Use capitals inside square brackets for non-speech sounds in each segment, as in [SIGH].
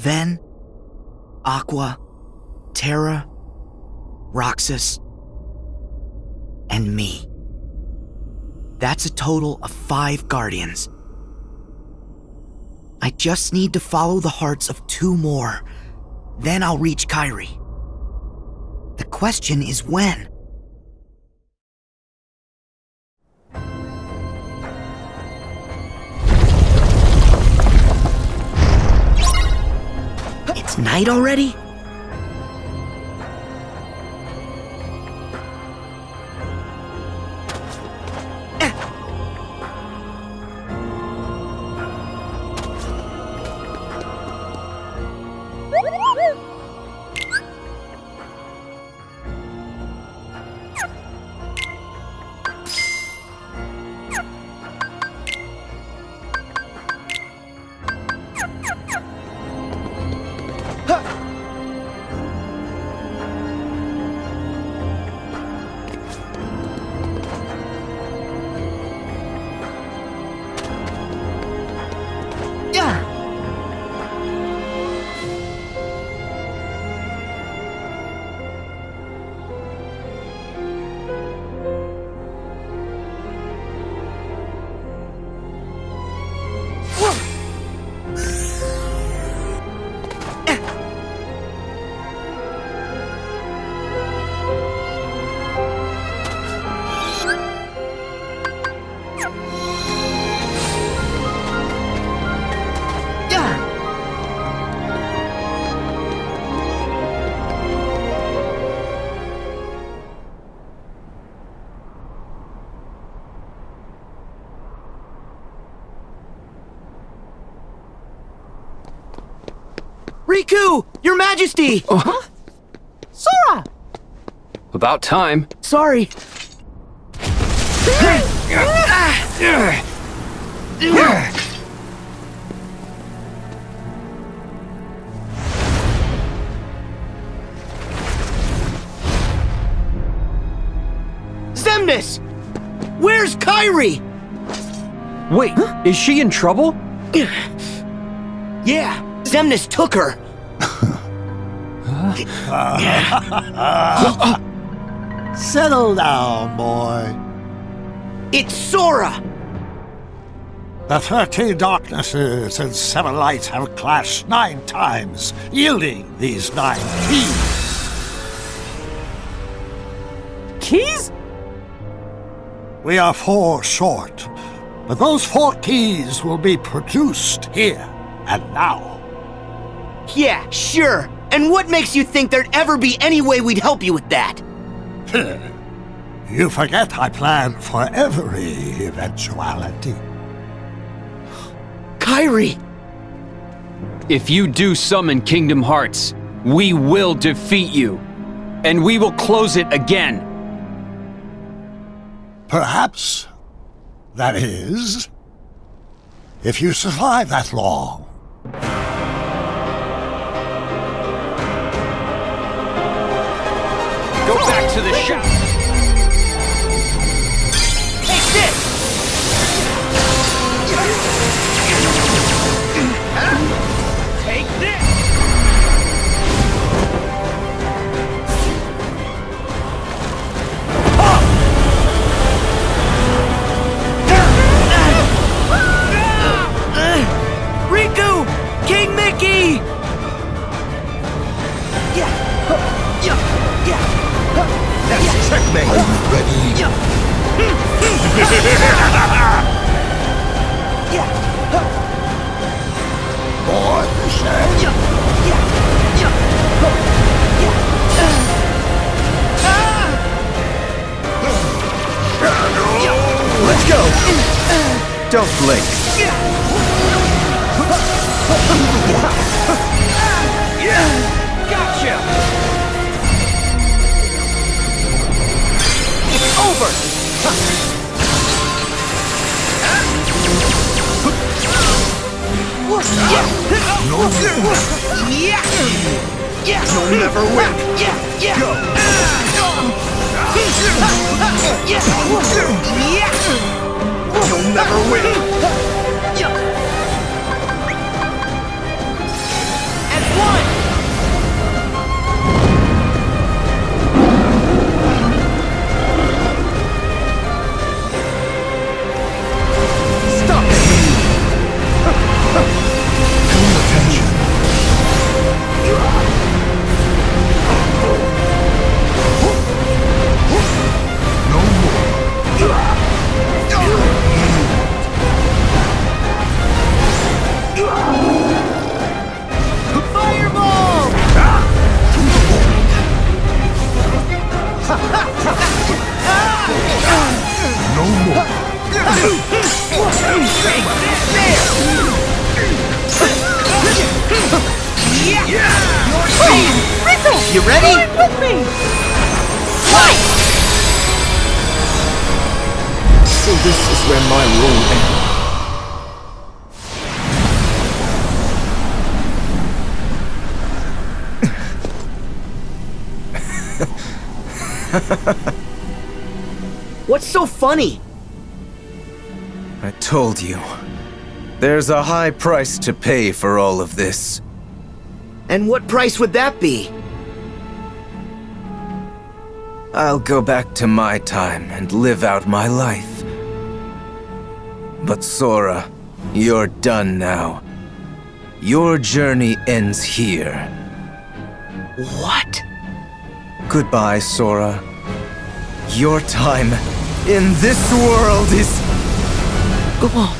Ven, Aqua, Terra, Roxas, and me. That's a total of five Guardians. I just need to follow the hearts of two more. Then I'll reach Kairi. The question is when. Night already? Riku! Your Majesty! Uh huh? Sora! About time. Sorry. Xemnas! Where's Kairi? Wait, is she in trouble? Yeah, Xemnas took her. Settle down, boy. It's Sora! The thirteen darknesses and seven lights have clashed nine times, yielding these nine keys. Keys? We are four short, but those four keys will be produced here and now. Yeah, sure. And what makes you think there'd ever be any way we'd help you with that? [LAUGHS] You forget I plan for every eventuality. Kairi! If you do summon Kingdom Hearts, we will defeat you. And we will close it again. Perhaps, that is, if you survive that long. To the shop. Checkmate. Are you ready? Yeah! Yeah! Yeah! Let's go! Don't blink. Gotcha! Over! Yeah! Yeah! You'll never win. Yeah! Yeah! Where my role ends. What's so funny? I told you. There's a high price to pay for all of this. And what price would that be? I'll go back to my time and live out my life. But Sora, you're done now. Your journey ends here. What? Goodbye, Sora. Your time in this world is. All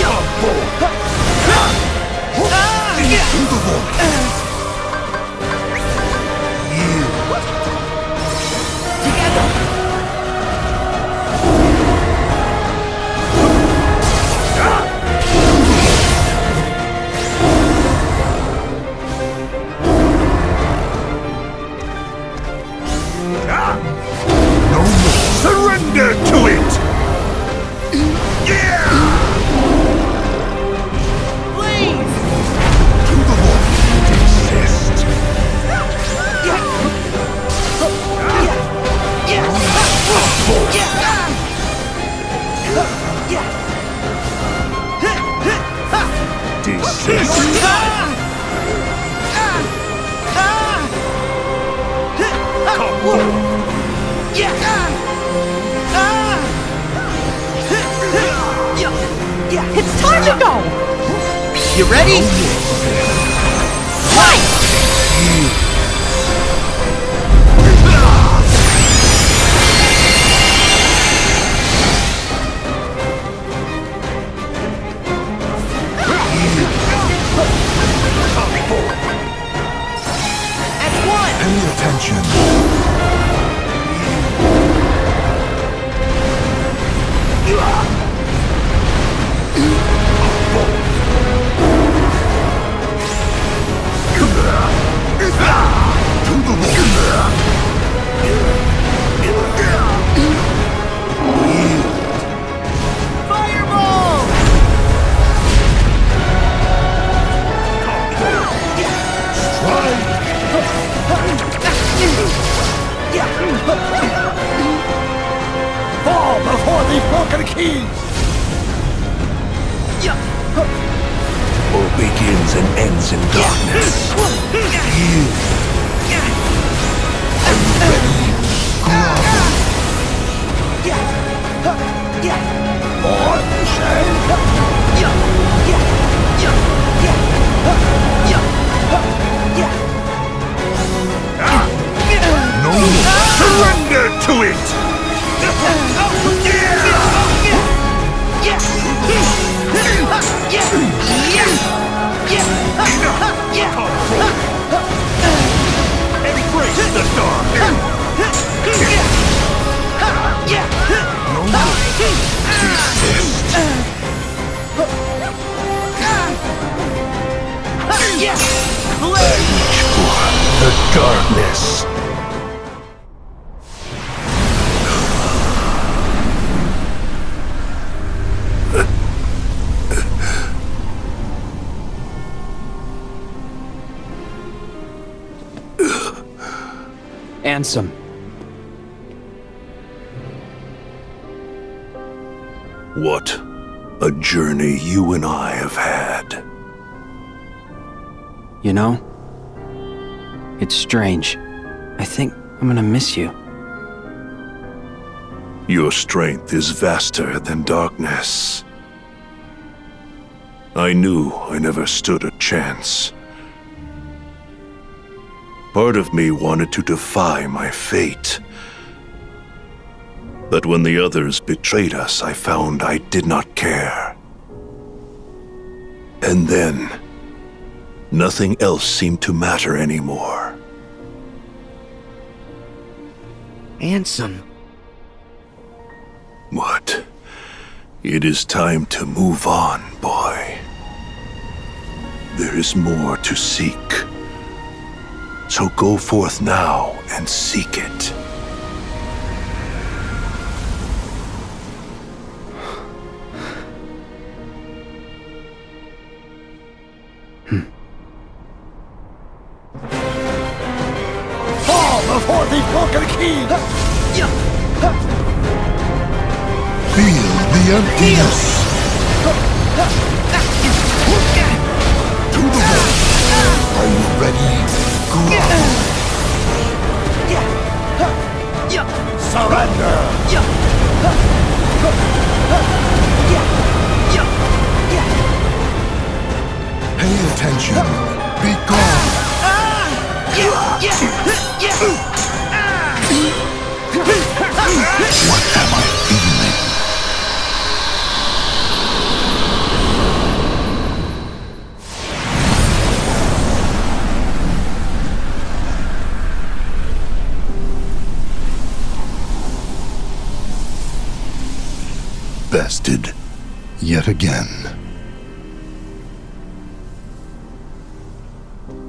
격보! 아! 아! 아! You ready? Ansem. What a journey you and I have had. You know, it's strange. I think I'm gonna miss you. Your strength is vaster than darkness. I knew I never stood a chance. Part of me wanted to defy my fate. But when the others betrayed us, I found I did not care. And then, nothing else seemed to matter anymore. Ansem. What? It is time to move on, boy. There is more to seek. So go forth now and seek it. Fall before the broken key! Feel the emptiness. To the wall. Are you ready? Surrender! Pay attention. Be gone. What am I Bested. Yet again.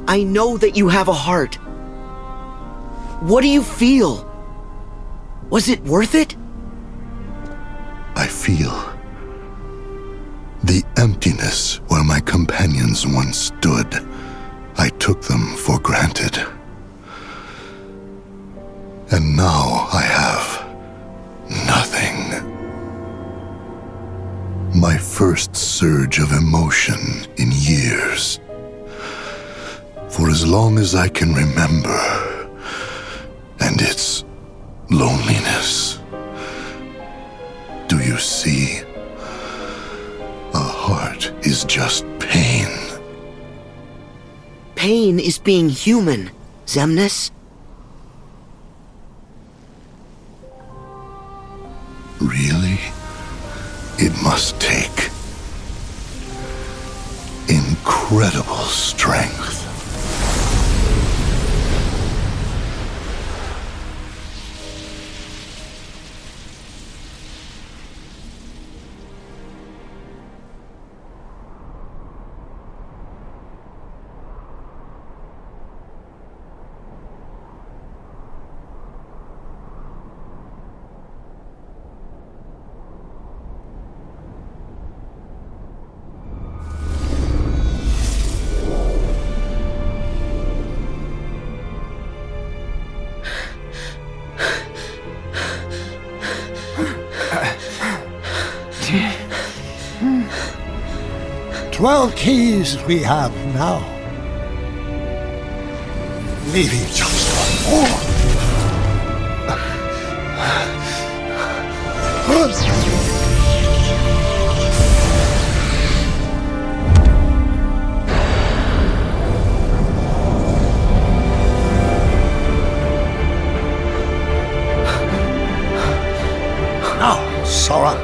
I know that you have a heart. What do you feel? Was it worth it? I feel the emptiness where my companions once stood. I took them for granted. And now I have My first surge of emotion in years. For as long as I can remember, and its loneliness. Do you see? A heart is just pain. Pain is being human, Xemnas. It must take incredible strength. Twelve keys we have now. Maybe just one more. Now, Sora.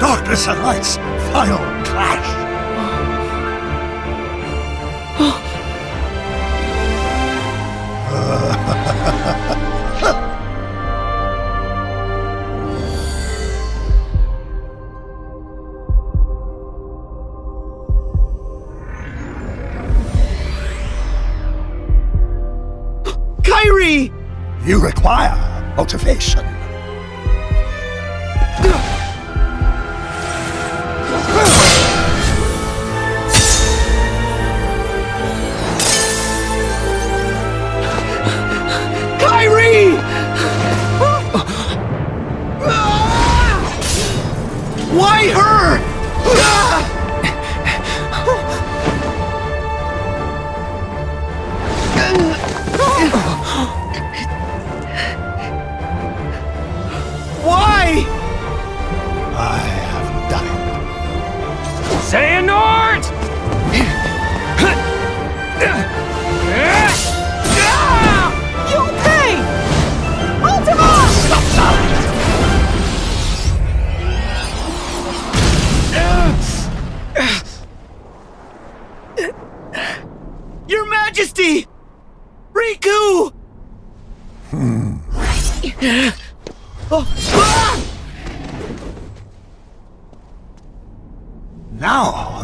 Darkness and light's final clash.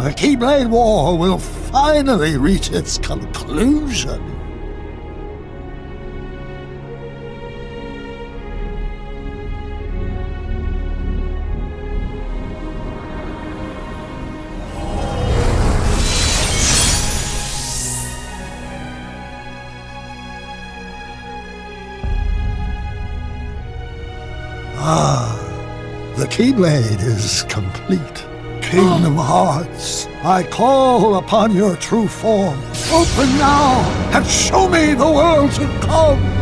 The Keyblade War will finally reach its conclusion. Ah, the Keyblade is complete. Kingdom Hearts, I call upon your true form. Open now and show me the world to come.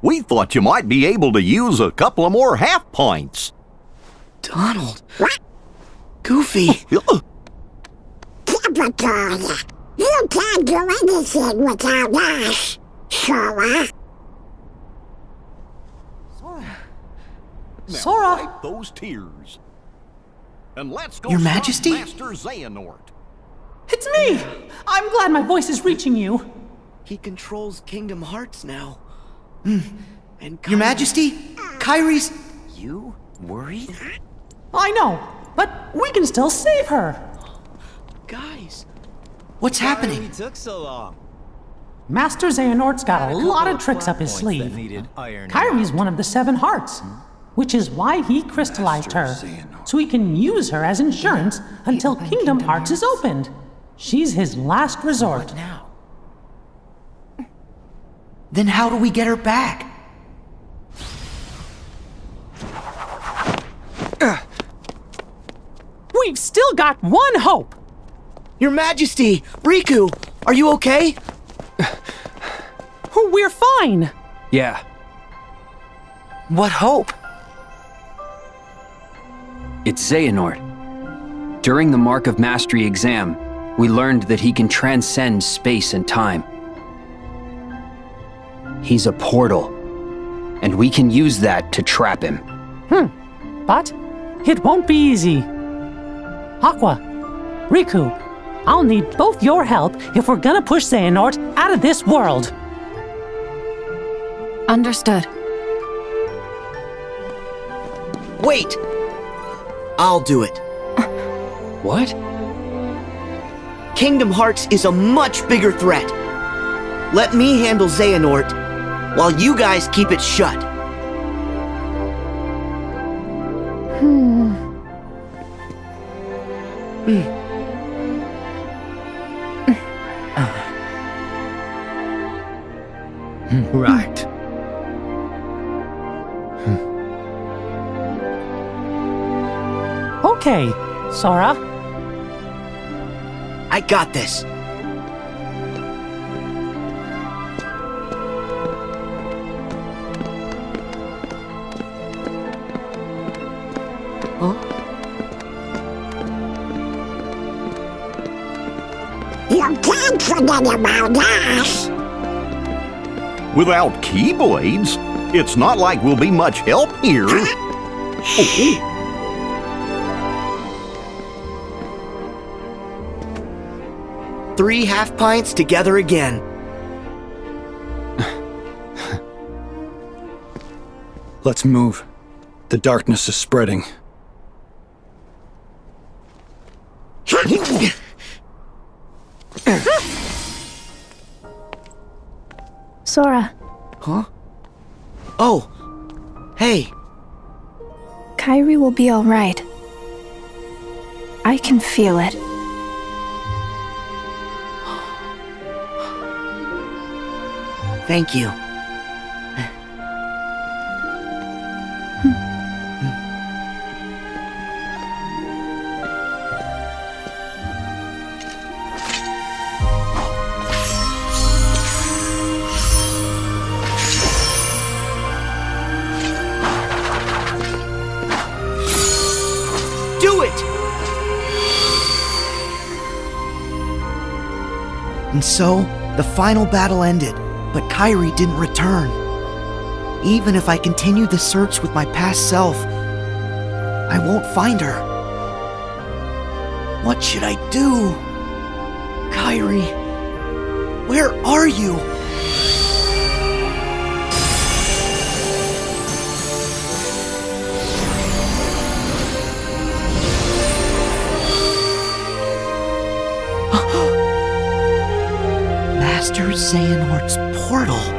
We thought you might be able to use a couple of more half pints. Donald. Goofy. Typical. You can't do anything without us, Sora. Sora! Wipe those tears. And let's go Your Majesty? Master Xehanort. It's me! I'm glad my voice is reaching you. He controls Kingdom Hearts now. Hmm. And Your Majesty, Kairi's. You worried? I know, but we can still save her. Guys, what's happening? It took so long? Master Xehanort's got a lot of tricks up his sleeve. Kairi's one of the seven hearts, which is why he crystallized her, so he can use her as insurance until Kingdom Hearts is opened. She's his last resort. Now. Then how do we get her back? We've still got one hope. Your Majesty, Riku, are you okay? [SIGHS] We're fine. Yeah, What hope? it's Xehanort. During the Mark of Mastery exam, we learned that he can transcend space and time. He's a portal, and we can use that to trap him. Hmm. But it won't be easy. Aqua, Riku, I'll need both your help if we're gonna push Xehanort out of this world. Understood. Wait! I'll do it. [LAUGHS] What? Kingdom Hearts is a much bigger threat. Let me handle Xehanort while you guys keep it shut. hmm Right. Okay, Sora. I got this. Can't forget about us. Without Keyblades, it's not like we'll be much help here. Oh. Three half pints together again. [LAUGHS] Let's move. The darkness is spreading. [LAUGHS] Sora, Huh? Oh. Hey. Kairi will be alright. I can feel it. Thank you. And so, the final battle ended, but Kairi didn't return. Even if I continue the search with my past self, I won't find her. What should I do? Kairi, where are you? Xehanort's portal.